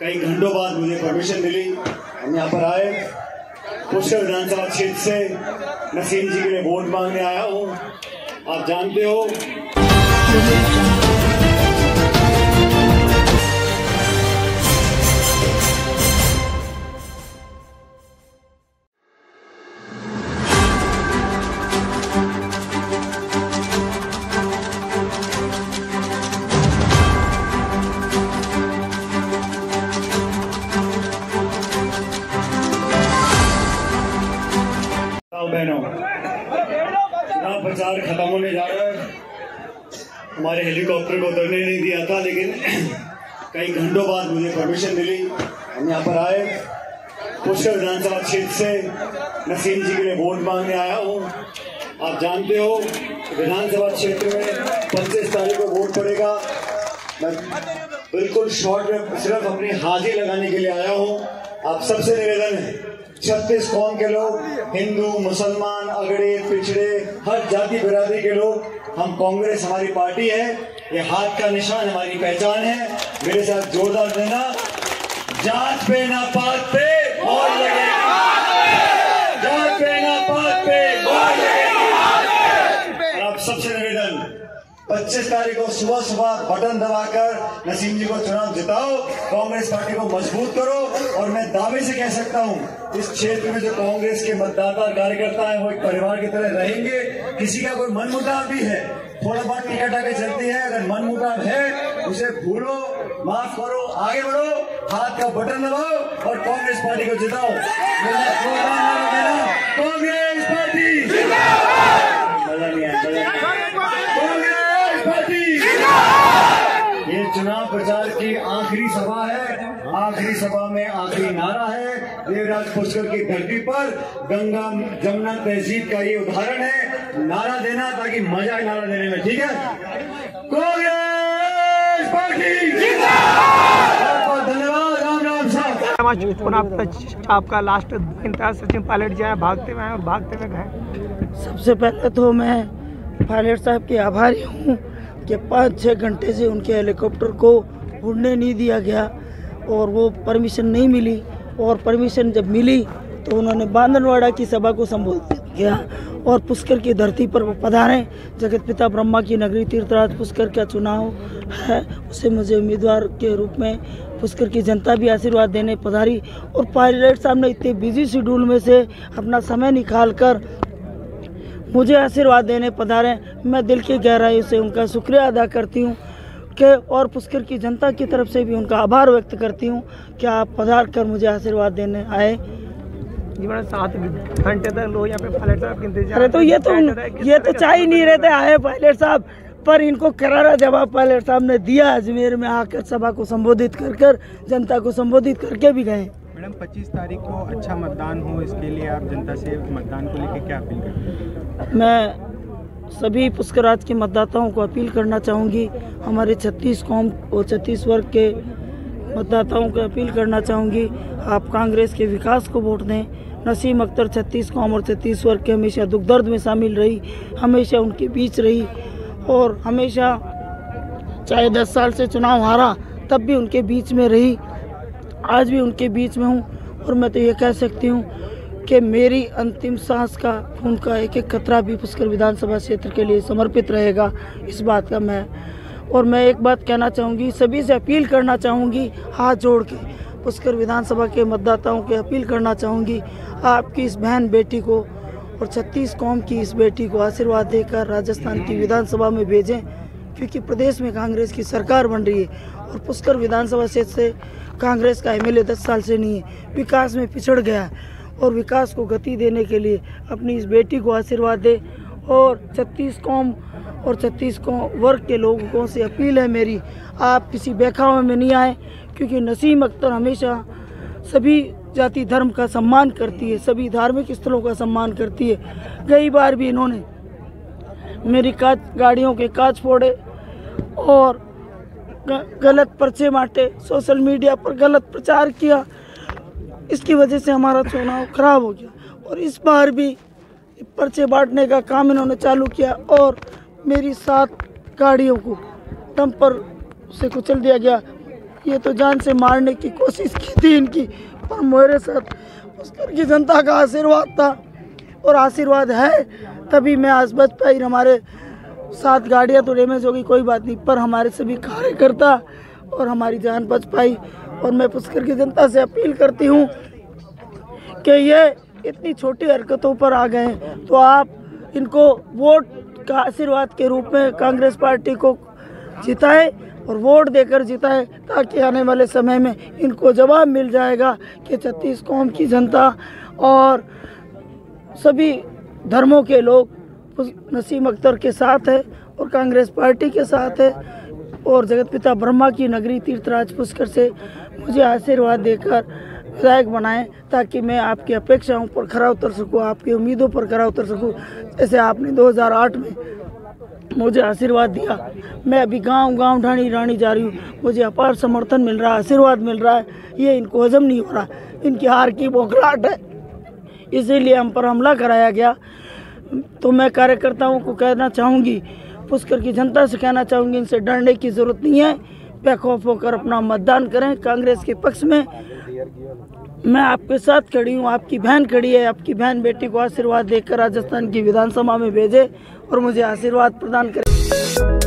कई घंटों बाद मुझे परमिशन मिली। हम यहाँ पर आए। पुष्कर विधानसभा क्षेत्र से नसीम जी के लिए वोट मांगने आया हूँ। आप जानते हो। चुनाव प्रचार खत्म होने जा रहा है। हमारे हेलीकॉप्टर को उतरने नहीं दिया था, लेकिन कई घंटों बाद मुझे परमिशन मिली। हम यहाँ पर आए। पुष्कर विधानसभा क्षेत्र से नसीम जी के लिए वोट मांगने आया हूँ। आप जानते हो, विधानसभा क्षेत्र में पच्चीस तारीख को वोट पड़ेगा। मैं बिल्कुल शॉर्ट में सिर्फ़ अपनी हाजिर लगाने के लिए आया हूँ। आप सबसे निवेदन है, छत्तीस कौम के लोग, हिंदू, मुसलमान, अगड़े, पिछड़े, हर जाति बिरादरी के लोग, हम कांग्रेस हमारी पार्टी है, ये हाथ का निशान हमारी पहचान है। मेरे साथ जोरदार देना जाँच पे ना पात पे और लगेगी। जाँच पे ना पात पे और आप सबसे निवेदन 25 तारीख को सुबह सुबह बटन दबाकर नसीम जी को चुनाव जिताओ, कांग्रेस पार्टी को मज़बूत करो और मैं दावे से कह सकता हूँ इस क्षेत्र में जो कांग्रेस के मतदाता और कार्यकर्ता है वो एक परिवार की तरह रहेंगे। किसी का कोई मन मुटाव भी है थोड़ा बहुत टिकट आके चलती है अगर मन मुटाव है उसे भूलो माफ़ करो आगे बढ़ो हाथ का बटन दबाओ और कांग्रेस पार्टी को जिताओ। कांग्रेस पार्टी। मज़ा नहीं आया। कांग्रेस पार्टी ये चुनाव प्रचार की आखिरी सभा है। आखिरी सभा में आखिरी नारा है। देवराज पुष्कर की धरती पर गंगा जमुना तहजीब का ये उदाहरण है। नारा देना ताकि मज़ा आए नारा देने में ठीक है? कांग्रेस पार्टी आपका लास्ट दिन था सचिन पायलट जी आए भागते हुए और भागते हुए गए। सबसे पहले तो मैं पायलट साहब के आभारी हूँ। कि पाँच छः घंटे से उनके हेलीकॉप्टर को उड़ने नहीं दिया गया और वो परमिशन नहीं मिली। और परमिशन जब मिली तो उन्होंने बांधनवाड़ा की सभा को संबोधित किया और पुष्कर की धरती पर वो पधारे। जगत पिता ब्रह्मा की नगरी तीर्थराज पुष्कर का चुनाव है, उसे मुझे उम्मीदवार के रूप में पुष्कर की जनता भी आशीर्वाद देने पधारी और पायलट साहब ने इतने बिज़ी शेड्यूल में से अपना समय निकाल कर मुझे आशीर्वाद देने पधारे। मैं दिल की गहराई से उनका शुक्रिया अदा करती हूँ के और पुष्कर की जनता की तरफ़ से भी उनका आभार व्यक्त करती हूँ। कि आप पधार कर मुझे आशीर्वाद देने आए? सात घंटे तक लोग यहाँ पे पायलट साहब इंतज़ार अरे तो ये तो ये तो चाह ही नहीं रहते आए पायलट साहब पर इनको करारा जवाब पायलट साहब ने दिया। अजमेर में आकर सभा को संबोधित कर कर जनता को संबोधित करके भी गए। मैडम 25 तारीख को अच्छा मतदान हो, इसके लिए आप जनता से मतदान को लेकर क्या अपील करते हैं? मैं सभी पुष्कराज के मतदाताओं को अपील करना चाहूँगी, हमारे छत्तीस कौम और छत्तीस वर्ग के मतदाताओं को अपील करना चाहूँगी, आप कांग्रेस के विकास को वोट दें। नसीम अख्तर छत्तीस कौम और छत्तीस वर्ग के हमेशा दुख दर्द में शामिल रही, हमेशा उनके बीच रही और हमेशा चाहे दस साल से चुनाव हारा, तब भी उनके बीच में रही। आज भी उनके बीच में हूँ और मैं तो ये कह सकती हूँ कि मेरी अंतिम सांस का खून का एक एक खतरा भी पुष्कर विधानसभा क्षेत्र के लिए समर्पित रहेगा, इस बात का मैं। और मैं एक बात कहना चाहूँगी, सभी से अपील करना चाहूँगी, हाथ जोड़ के, पुष्कर विधानसभा के मतदाताओं के अपील करना चाहूँगी, आपकी इस बहन बेटी को और छत्तीस कौम की इस बेटी को आशीर्वाद देकर राजस्थान की विधानसभा में भेजें। क्योंकि प्रदेश में कांग्रेस की सरकार बन रही है और पुष्कर विधानसभा क्षेत्र से कांग्रेस का एमएलए दस साल से नहीं है। विकास में पिछड़ गया है और विकास को गति देने के लिए अपनी इस बेटी को आशीर्वाद दे और छत्तीस कौम और छत्तीस कौम वर्ग के लोगों से अपील है मेरी, आप किसी बेखावे में नहीं आए, क्योंकि नसीम अख्तर हमेशा सभी जाति धर्म का सम्मान करती है, सभी धार्मिक स्थलों का सम्मान करती है। कई बार भी इन्होंने मेरी काच गाड़ियों के कांच फोड़े और गलत पर्चे बांटे, सोशल मीडिया पर गलत प्रचार किया। इसकी वजह से हमारा चुनाव खराब हो गया। और इस बार भी पर्चे बांटने का काम इन्होंने चालू किया और मेरी सात गाड़ियों को डंपर से कुचल दिया गया। ये तो जान से मारने की कोशिश की थी इनकी, पर मेरे साथ पुष्कर की जनता का आशीर्वाद था और आशीर्वाद है, तभी मैं आज बच पाई हमारे सात गाड़ियाँ तो डैमेज होगी, कोई बात नहीं। पर हमारे सभी कार्यकर्ता और हमारी जान बच पाई और मैं पुष्कर की जनता से अपील करती हूँ कि ये इतनी छोटी हरकतों पर आ गए हैं। तो आप इनको वोट का आशीर्वाद के रूप में कांग्रेस पार्टी को जिताएँ और वोट देकर जिताएँ, ताकि आने वाले समय में इनको जवाब मिल जाएगा कि छत्तीस कौम की जनता और सभी धर्मों के लोग नसीम अख्तर के साथ है और कांग्रेस पार्टी के साथ है और जगत पिता ब्रह्मा की नगरी तीर्थराज पुष्कर से मुझे आशीर्वाद देकर विधायक बनाएँ ताकि मैं आपकी अपेक्षाओं पर खरा उतर सकूँ, आपकी उम्मीदों पर खरा उतर सकूँ। जैसे आपने 2008 में मुझे आशीर्वाद दिया। मैं अभी गाँव गाँव ढाणी ढाणी जा रही हूँ। मुझे अपार समर्थन मिल रहा है, आशीर्वाद मिल रहा है। ये इनको हजम नहीं हो रहा। इनकी हार की बौखलाहट है। इसीलिए हम पर हमला कराया गया। तो मैं कार्यकर्ताओं को कहना चाहूँगी, पुष्कर की जनता से कहना चाहूँगी, इनसे डरने की ज़रूरत नहीं है। बेखौफ होकर अपना मतदान करें, कांग्रेस के पक्ष में। मैं आपके साथ खड़ी हूँ, आपकी बहन खड़ी है, आपकी बहन बेटी को आशीर्वाद देकर राजस्थान की विधानसभा में भेजे और मुझे आशीर्वाद प्रदान करें।